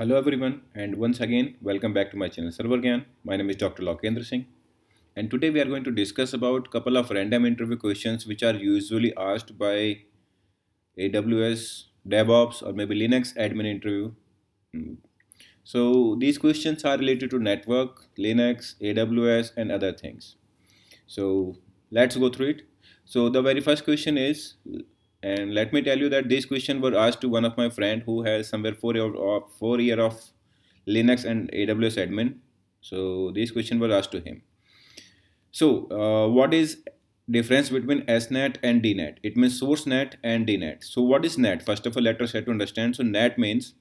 Hello everyone and once again welcome back to my channel Server Gyan. My name is Dr. Lokendra Singh and today we are going to discuss about couple of random interview questions which are usually asked by AWS DevOps or maybe Linux admin interview. Hmm. So these questions are related to network, Linux, AWS and other things. So let's go through it. So the very first question is and let me tell you that this question was asked to one of my friend who has somewhere four year of four year of linux and aws admin. So this question was asked to him. So uh, what is difference between SNAT and DNAT it means source NAT and DNAT so what is NAT first of all let us try to understand. So NAT means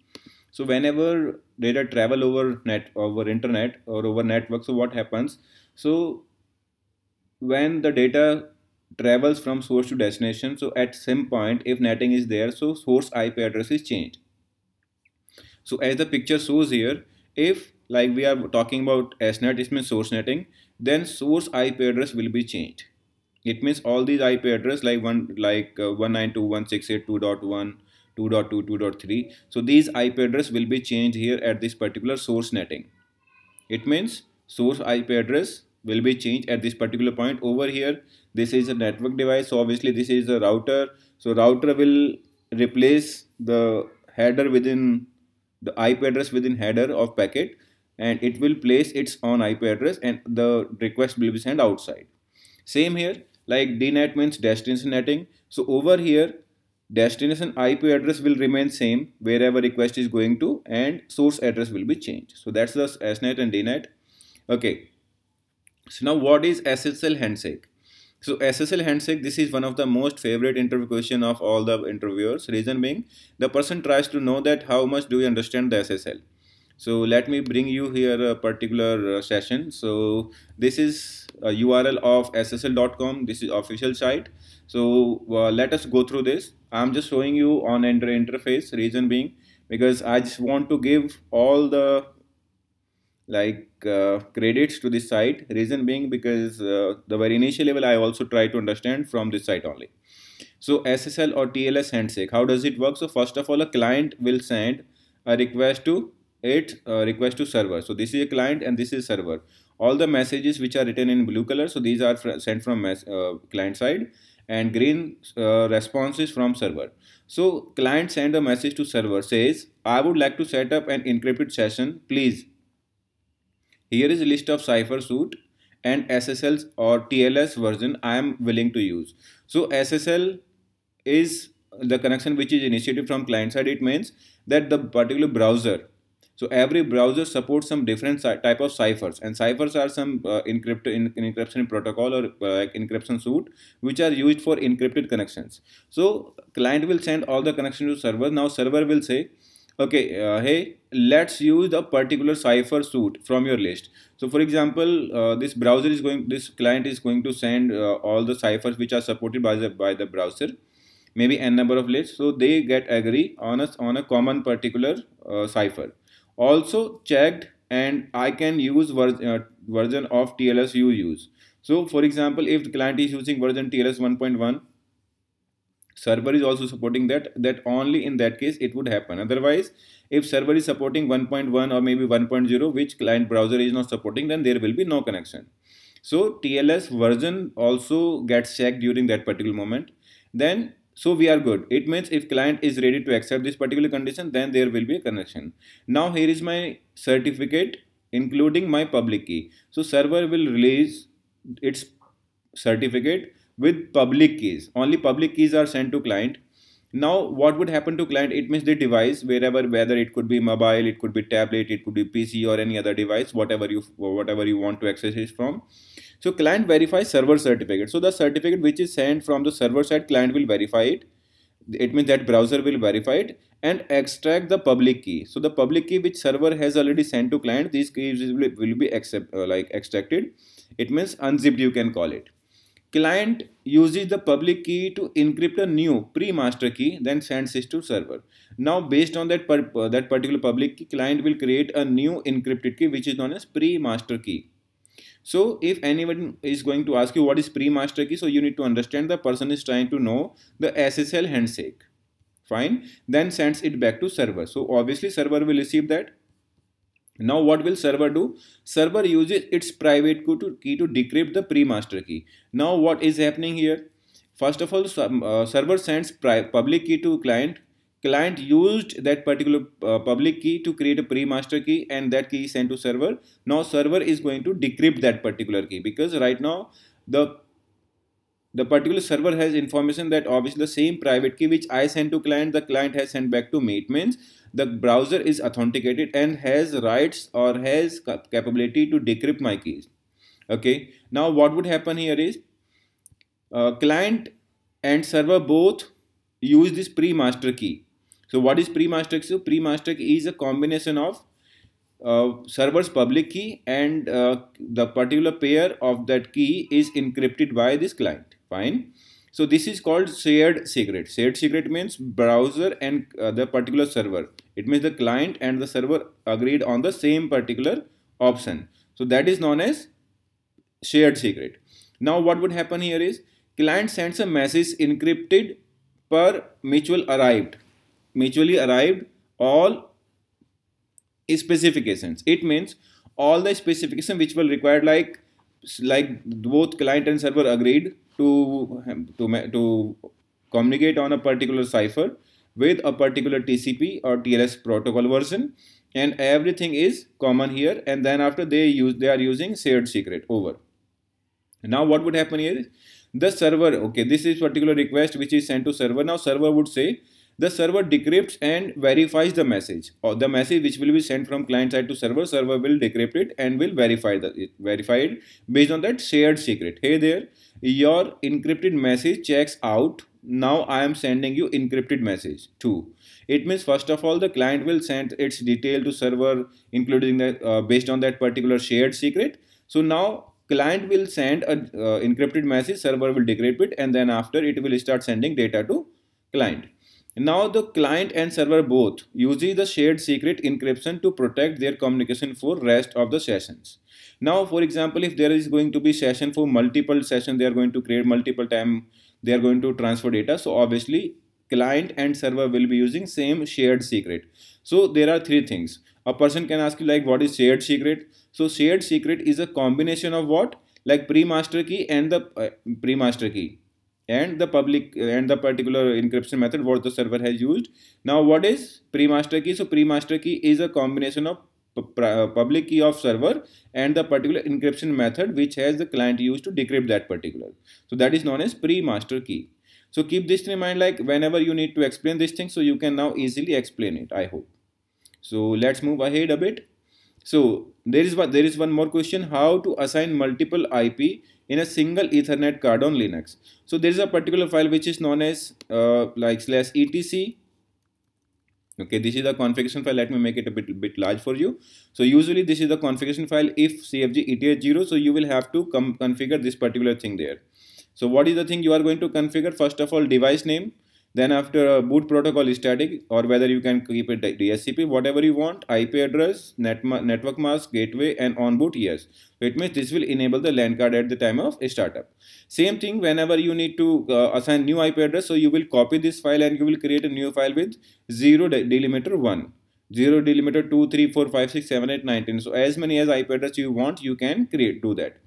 so whenever data travel over net over internet or over network so what happens? So when the data travels from source to destination. So at some point if netting is there so source IP address is changed. So as the picture shows here if like we are talking about SNAT it means source netting then source IP address will be changed. It means all these IP address like one like uh, 192.168.2.1 2.2 2.3 so these IP address will be changed here at this particular source netting. It means source IP address will be changed at this particular point. Over here this is a network device. So obviously this is a router. So router will replace the header within the IP address within header of packet and it will place its own IP address and the request will be sent outside. Same here like DNAT means destination netting. So over here destination IP address will remain same wherever request is going to and source address will be changed. So that's the SNAT and DNAT okay so now what is SSL handshake? So SSL handshake, this is one of the most favorite interview question of all the interviewers. Reason being, the person tries to know that how much do you understand the SSL. So let me bring you here a particular uh, session. So this is a URL of SSL.com. This is official site. So uh, let us go through this. I'm just showing you on enter interface. Reason being, because I just want to give all the like uh, credits to this site. Reason being because uh, the very initial level I also try to understand from this site only. So SSL or TLS handshake how does it work? So first of all a client will send a request to it uh, request to server. So this is a client and this is server. All the messages which are written in blue color so these are sent from uh, client side and green uh, responses from server. So client send a message to server says I would like to set up an encrypted session. Please here is a list of cipher suite and SSL or TLS version I am willing to use. So SSL is the connection which is initiated from client side. It means that the particular browser. So every browser supports some different type of ciphers and ciphers are some uh, encrypt in, encryption protocol or uh, encryption suite which are used for encrypted connections. So client will send all the connection to server. Now server will say okay uh, hey let's use the particular cipher suite from your list. So for example uh, this browser is going this client is going to send uh, all the ciphers which are supported by the by the browser maybe n number of lists. So they get agree on a on a common particular uh, cipher. Also checked and i can use ver uh, version of tls you use. So for example if the client is using version tls 1.1 server is also supporting that that only in that case it would happen. Otherwise if server is supporting 1.1 or maybe 1.0 which client browser is not supporting then there will be no connection. So tls version also gets checked during that particular moment. Then so we are good. It means if client is ready to accept this particular condition then there will be a connection. Now here is my certificate including my public key. So server will release its certificate with public keys. Only public keys are sent to client. Now, what would happen to client? It means the device, wherever, whether it could be mobile, it could be tablet, it could be PC or any other device, whatever you whatever you want to access it from. So client verifies server certificate. So the certificate which is sent from the server side, client will verify it. It means that browser will verify it and extract the public key. So the public key which server has already sent to client, these keys will, be accept, uh, like extracted. It means unzipped you can call it. Client uses the public key to encrypt a new pre-master key, then sends it to server. Now, based on that, per, uh, that particular public key, client will create a new encrypted key, which is known as pre-master key. So, if anyone is going to ask you what is pre-master key, so you need to understand the person is trying to know the SSL handshake. fine then sends it back to server so obviously server will receive that now what will server do? Server uses its private key to, decrypt the pre-master key. Now what is happening here? First of all uh, server sends public key to client. Client used that particular uh, public key to create a pre-master key and that key is sent to server. Now server is going to decrypt that particular key because right now the the particular server has information that obviously the same private key which I send to client the client has sent back to me it means the browser is authenticated and has rights or has capability to decrypt my keys okay now what would happen here is uh, client and server both use this pre-master key so what is pre-master key? So pre-master key is a combination of uh, server's public key and uh, the particular pair of that key is encrypted by this client. Fine. So this is called shared secret. Shared secret means browser and uh, the particular server. It means the client and the server agreed on the same particular option. So that is known as shared secret. Now what would happen here is client sends a message encrypted per mutual arrived mutually arrived all specifications it means all the specification which will required like like both client and server agreed to to to communicate on a particular cipher with a particular TCP or TLS protocol version and everything is common here and then after they use they are using shared secret over. Now what would happen here is the server okay this is particular request which is sent to server. Now server would say the server decrypts and verifies the message or the message which will be sent from client side to server server will decrypt it and will verify the it, verify it based on that shared secret. Hey there your encrypted message checks out. Now i am sending you encrypted message too. It means first of all the client will send its detail to server including that uh, based on that particular shared secret. So now client will send an uh, encrypted message server will decrypt it and then after it will start sending data to client now the client and server both uses the shared secret encryption to protect their communication for rest of the sessions. Now for example if there is going to be session for multiple sessions they are going to create multiple time they are going to transfer data so obviously client and server will be using same shared secret. So there are three things. A person can ask you like what is shared secret? So shared secret is a combination of what? Like pre-master key and the uh, pre-master key and the public and the particular encryption method what the server has used. Now what is pre-master key? So pre-master key is a combination of uh, public key of server and the particular encryption method which has the client used to decrypt that particular. So that is known as pre-master key. So keep this in mind like whenever you need to explain this thing so you can now easily explain it I hope. So let's move ahead a bit. So there is there is one more question how to assign multiple IP in a single ethernet card on linux. So there is a particular file which is known as uh, like slash etc. Okay this is the configuration file. Let me make it a bit bit large for you. So usually this is the configuration file if cfg eth 0 so you will have to come configure this particular thing there. So what is the thing you are going to configure? First of all device name then after a boot protocol is static or whether you can keep it DHCP, whatever you want, IP address, net network mask, gateway and on boot, yes. It means this will enable the LAN card at the time of startup. Same thing whenever you need to uh, assign new IP address, so you will copy this file and you will create a new file with 0 delimiter 1. 0 delimiter 2, 3, 4, 5, 6, 7, 8, 19. So as many as IP address you want, you can create, do that.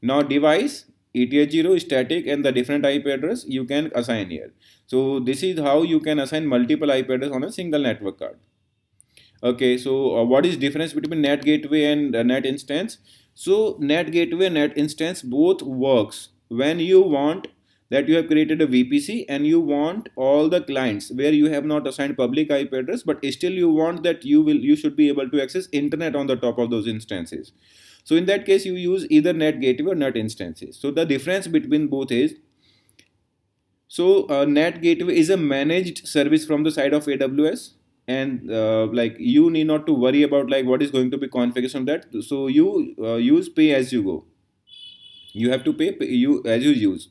Now device, ETH0 static and the different IP address you can assign here. So this is how you can assign multiple IP address on a single network card. Okay, so uh, what is difference between NAT gateway and uh, NAT instance? So NAT gateway NAT instance both works when you want that you have created a VPC and you want all the clients where you have not assigned public IP address but still you want that you will you should be able to access internet on the top of those instances. So in that case, you use either NAT gateway or NAT instances. So the difference between both is, so uh, NAT gateway is a managed service from the side of AWS and uh, like you need not to worry about like what is going to be configuration that. So you uh, use pay as you go. You have to pay, pay you as you use.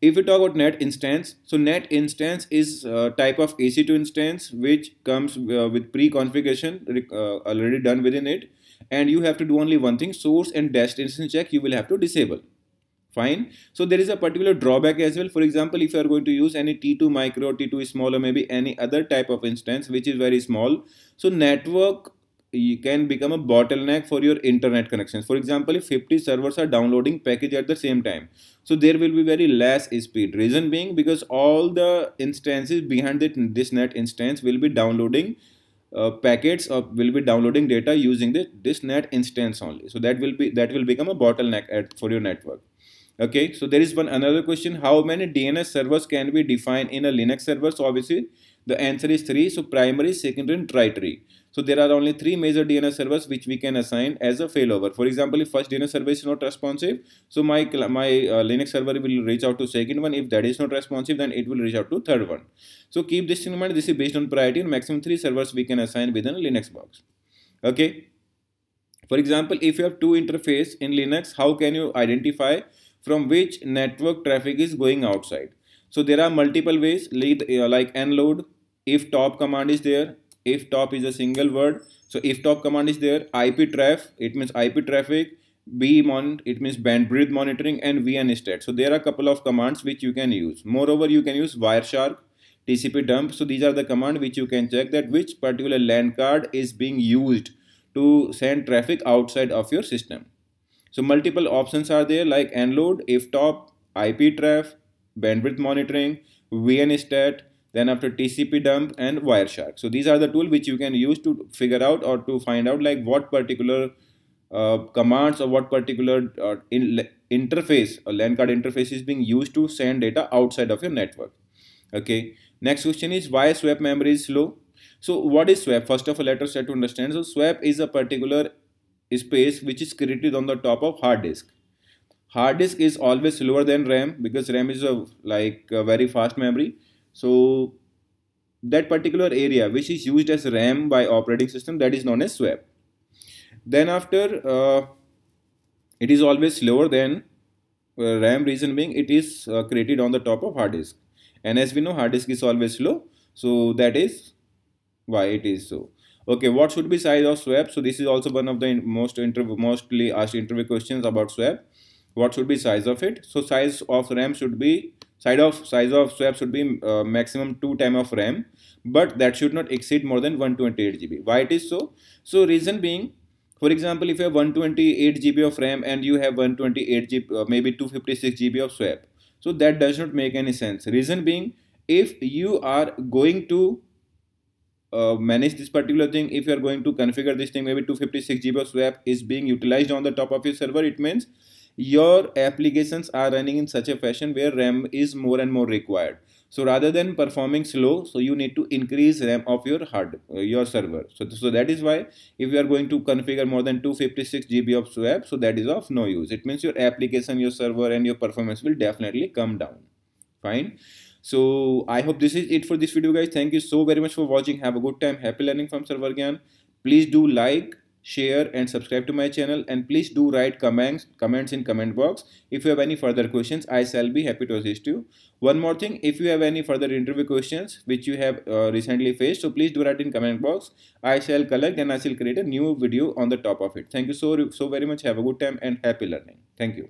If we talk about NAT instance, so NAT instance is a type of EC2 instance which comes uh, with pre-configuration uh, already done within it and you have to do only one thing source and destination check you will have to disable fine. So there is a particular drawback as well. For example if you are going to use any t2 micro t2 small or maybe any other type of instance which is very small. So network you can become a bottleneck for your internet connections for example if 50 servers are downloading package at the same time. So there will be very less speed. Reason being because all the instances behind this NAT instance will be downloading uh, packets or will be downloading data using the, this NAT instance only. So that will be that will become a bottleneck at, for your network okay so there is one another question how many dns servers can be defined in a linux server? So obviously the answer is three. So primary secondary and tertiary so there are only three major dns servers which we can assign as a failover. For example if first dns server is not responsive so my my uh, linux server will reach out to second one. If that is not responsive then it will reach out to third one. So keep this in mind. This is based on priority. And maximum three servers we can assign within a linux box. Okay? For example if you have two interface in linux how can you identify from which network traffic is going outside. So there are multiple ways uh, like nload, if top command is there, if top is a single word. So if top command is there, iptraf, it means IP traffic, bmon, it means bandwidth monitoring and vnstat. So there are a couple of commands which you can use. Moreover, you can use wireshark, TCP dump. So these are the command which you can check that which particular LAN card is being used to send traffic outside of your system. So multiple options are there like nload, iftop, iptraf, bandwidth monitoring, vnstat, then after TCP dump and Wireshark. So these are the tools which you can use to figure out or to find out like what particular uh, commands or what particular uh, in interface or LAN card interface is being used to send data outside of your network. Okay. Next question is why swap memory is slow. So what is swap? First of all, let us try to understand. So swap is a particular space which is created on the top of hard disk. Hard disk is always slower than ram because ram is a like a very fast memory. So that particular area which is used as ram by operating system that is known as swap. Then after uh, it is always slower than uh, ram reason being it is uh, created on the top of hard disk. And as we know hard disk is always slow. So that is why it is so okay what should be size of swap? So this is also one of the most interview mostly asked interview questions about swap. What should be size of it? So size of ram should be size of size of swap should be uh, maximum 2 time of ram but that should not exceed more than 128 gb why it is so? So reason being for example if you have 128 gb of ram and you have 128 gb uh, maybe 256 gb of swap. So that does not make any sense. Reason being if you are going to uh, manage this particular thing. If you are going to configure this thing maybe 256 GB of swap is being utilized on the top of your server it means your applications are running in such a fashion where RAM is more and more required. So rather than performing slow so you need to increase RAM of your hard uh, your server. So, so that is why if you are going to configure more than 256 GB of swap so that is of no use. It means your application your server and your performance will definitely come down. Fine so I hope this is it for this video guys. Thank you so very much for watching. Have a good time. Happy learning from ServerGyan. Please do like, share and subscribe to my channel and please do write comments comments in comment box if you have any further questions i shall be happy to assist you one more thing if you have any further interview questions which you have uh, recently faced so please do write in comment box i shall collect and i shall create a new video on the top of it thank you so so very much have a good time and happy learning thank you